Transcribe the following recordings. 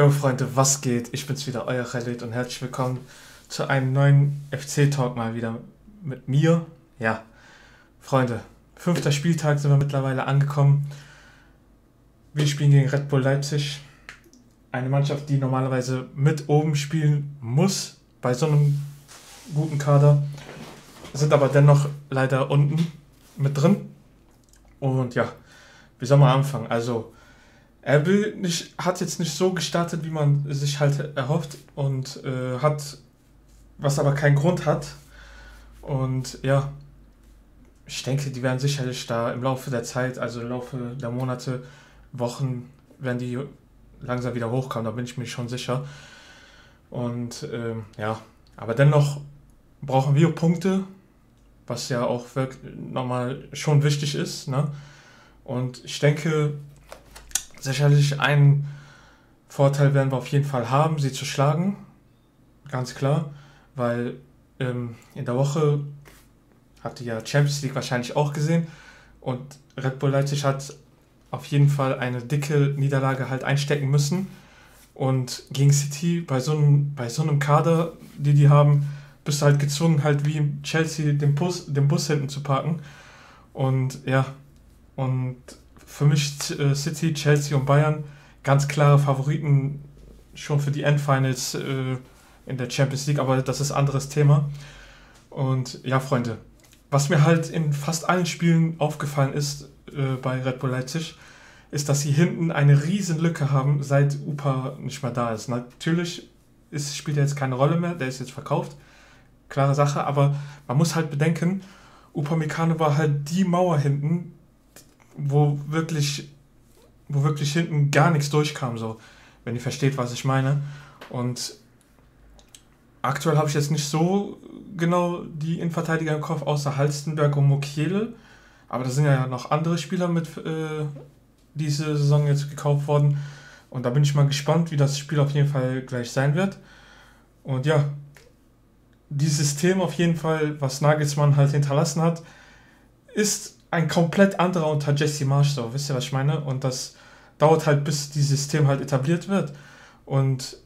Jo Freunde, was geht? Ich bin's wieder, euer Khalid und herzlich willkommen zu einem neuen FC-Talk mal wieder mit mir. Ja, Freunde, fünfter Spieltag sind wir mittlerweile angekommen. Wir spielen gegen Red Bull Leipzig. Eine Mannschaft, die normalerweise mit oben spielen muss bei so einem guten Kader, sind aber dennoch leider unten mit drin. Und ja, wie soll man anfangen? Also, er will nicht, hat jetzt nicht so gestartet, wie man sich halt erhofft und äh, hat, was aber keinen Grund hat. Und ja, ich denke, die werden sicherlich da im Laufe der Zeit, also im Laufe der Monate, Wochen, werden die langsam wieder hochkommen, da bin ich mir schon sicher. Und äh, ja, aber dennoch brauchen wir Punkte, was ja auch wirklich nochmal schon wichtig ist. Ne? Und ich denke, sicherlich einen Vorteil werden wir auf jeden Fall haben, sie zu schlagen. Ganz klar, weil ähm, in der Woche habt ihr ja Champions League wahrscheinlich auch gesehen und Red Bull Leipzig hat auf jeden Fall eine dicke Niederlage halt einstecken müssen. Und gegen City bei so einem, bei so einem Kader, die die haben, bist du halt gezwungen, halt wie Chelsea den Bus, den Bus hinten zu parken. Und ja, und für mich äh, City, Chelsea und Bayern ganz klare Favoriten schon für die Endfinals äh, in der Champions League, aber das ist anderes Thema. Und ja, Freunde, was mir halt in fast allen Spielen aufgefallen ist äh, bei Red Bull Leipzig, ist, dass sie hinten eine riesen Lücke haben, seit Upa nicht mehr da ist. Natürlich ist, spielt er jetzt keine Rolle mehr, der ist jetzt verkauft, klare Sache, aber man muss halt bedenken, Upamecano war halt die Mauer hinten, wo wirklich, wo wirklich hinten gar nichts durchkam, so, wenn ihr versteht, was ich meine. Und aktuell habe ich jetzt nicht so genau die Innenverteidiger im Kopf, außer Halstenberg und Mokiele. Aber da sind ja noch andere Spieler mit äh, diese Saison jetzt gekauft worden. Und da bin ich mal gespannt, wie das Spiel auf jeden Fall gleich sein wird. Und ja, dieses System auf jeden Fall, was Nagelsmann halt hinterlassen hat, ist ein komplett anderer unter Jesse Marsch, so, wisst ihr, was ich meine? Und das dauert halt, bis dieses System halt etabliert wird. Und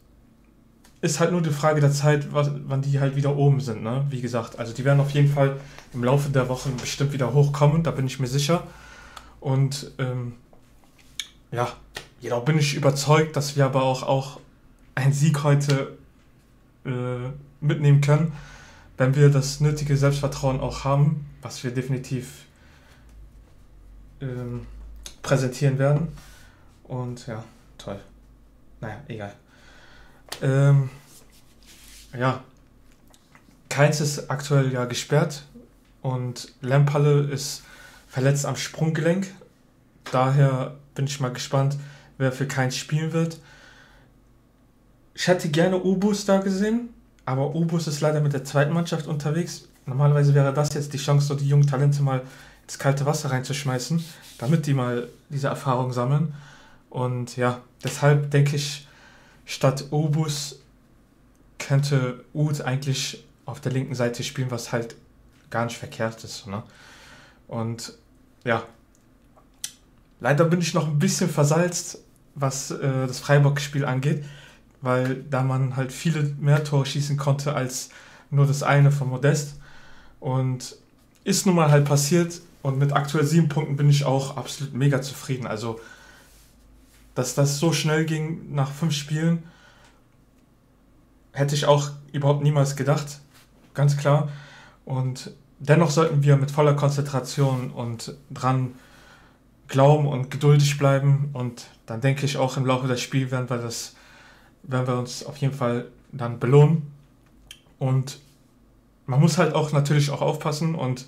ist halt nur die Frage der Zeit, was, wann die halt wieder oben sind, ne? Wie gesagt, also die werden auf jeden Fall im Laufe der Wochen bestimmt wieder hochkommen, da bin ich mir sicher. Und ähm, ja, jedoch bin ich überzeugt, dass wir aber auch, auch einen Sieg heute äh, mitnehmen können, wenn wir das nötige Selbstvertrauen auch haben, was wir definitiv ähm, präsentieren werden. Und ja, toll. Naja, egal. Ähm, ja, Keins ist aktuell ja gesperrt und Lempalle ist verletzt am Sprunggelenk. Daher bin ich mal gespannt, wer für Keins spielen wird. Ich hätte gerne Ubus da gesehen, aber Ubus ist leider mit der zweiten Mannschaft unterwegs. Normalerweise wäre das jetzt die Chance, so die jungen Talente mal ins kalte Wasser reinzuschmeißen, damit die mal diese Erfahrung sammeln. Und ja, deshalb denke ich, statt Obus könnte Ud eigentlich auf der linken Seite spielen, was halt gar nicht verkehrt ist. Ne? Und ja, leider bin ich noch ein bisschen versalzt, was äh, das Freiburg-Spiel angeht, weil da man halt viele mehr Tore schießen konnte als nur das eine von Modest. Und ist nun mal halt passiert, und mit aktuell sieben Punkten bin ich auch absolut mega zufrieden. Also, dass das so schnell ging nach fünf Spielen, hätte ich auch überhaupt niemals gedacht. Ganz klar. Und dennoch sollten wir mit voller Konzentration und dran glauben und geduldig bleiben. Und dann denke ich auch im Laufe des Spiels werden wir das, werden wir uns auf jeden Fall dann belohnen. Und man muss halt auch natürlich auch aufpassen und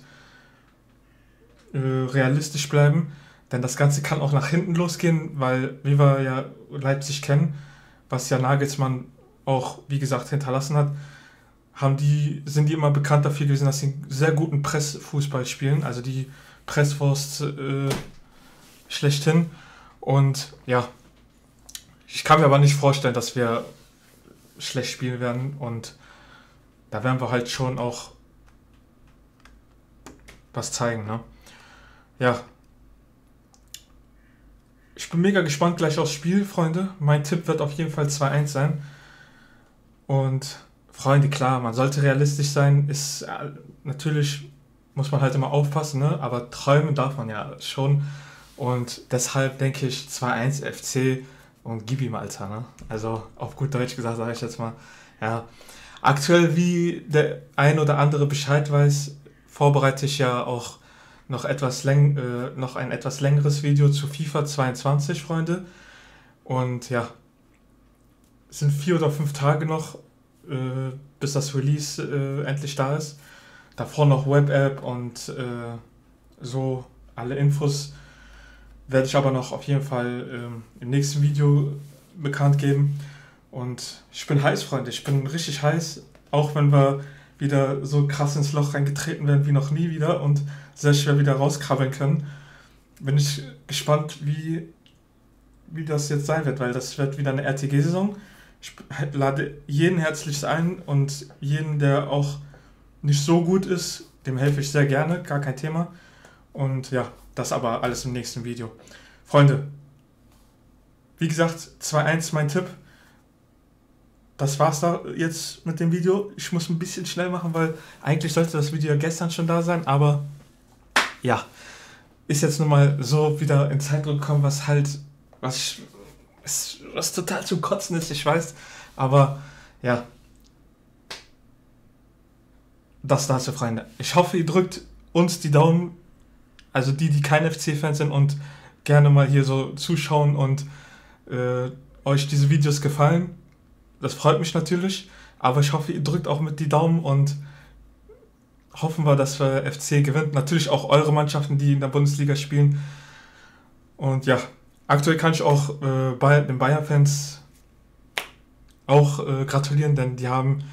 äh, realistisch bleiben, denn das Ganze kann auch nach hinten losgehen, weil, wie wir ja Leipzig kennen, was ja Nagelsmann auch, wie gesagt, hinterlassen hat, haben die, sind die immer bekannt dafür gewesen, dass sie einen sehr guten Pressfußball spielen, also die Presswurst äh, schlechthin. Und ja, ich kann mir aber nicht vorstellen, dass wir schlecht spielen werden und da werden wir halt schon auch was zeigen. Ne? Ja, ich bin mega gespannt gleich aufs Spiel, Freunde. Mein Tipp wird auf jeden Fall 2-1 sein. Und Freunde, klar, man sollte realistisch sein. Ist äh, natürlich muss man halt immer aufpassen, ne? aber träumen darf man ja schon. Und deshalb denke ich 2-1 FC und gib ihm, Alter. Ne? Also auf gut Deutsch gesagt, sage ich jetzt mal. Ja. Aktuell, wie der ein oder andere Bescheid weiß, vorbereite ich ja auch noch, etwas läng äh, noch ein etwas längeres Video zu FIFA 22, Freunde. Und ja, es sind vier oder fünf Tage noch, äh, bis das Release äh, endlich da ist. Davor noch Web-App und äh, so alle Infos werde ich aber noch auf jeden Fall ähm, im nächsten Video bekannt geben. Und ich bin heiß, Freunde. Ich bin richtig heiß, auch wenn wir wieder so krass ins Loch reingetreten werden wie noch nie wieder und sehr schwer wieder rauskrabbeln können. Bin ich gespannt, wie, wie das jetzt sein wird, weil das wird wieder eine RTG-Saison. Ich lade jeden herzlich ein und jeden, der auch nicht so gut ist, dem helfe ich sehr gerne, gar kein Thema. Und ja, das aber alles im nächsten Video. Freunde, wie gesagt, 2-1 mein Tipp das war's da jetzt mit dem Video. Ich muss ein bisschen schnell machen, weil eigentlich sollte das Video ja gestern schon da sein, aber ja, ist jetzt nun mal so wieder in Zeitdruck gekommen, was halt, was, was, was total zum Kotzen ist, ich weiß, aber ja, das dazu, Freunde. Ich hoffe, ihr drückt uns die Daumen, also die, die kein FC-Fans sind und gerne mal hier so zuschauen und äh, euch diese Videos gefallen das freut mich natürlich, aber ich hoffe, ihr drückt auch mit die Daumen und hoffen wir, dass wir FC gewinnt. Natürlich auch eure Mannschaften, die in der Bundesliga spielen. Und ja, aktuell kann ich auch äh, Bayern, den Bayern-Fans auch äh, gratulieren, denn die haben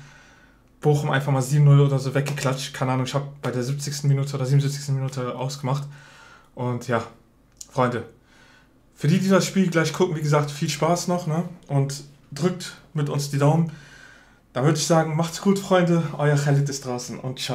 Bochum einfach mal 7-0 oder so weggeklatscht. Keine Ahnung, ich habe bei der 70. Minute oder 77. Minute ausgemacht. Und ja, Freunde, für die, die das Spiel gleich gucken, wie gesagt, viel Spaß noch. Ne? Und drückt mit uns die Daumen. Da würde ich sagen, macht's gut, Freunde. Euer Khalid ist draußen und ciao.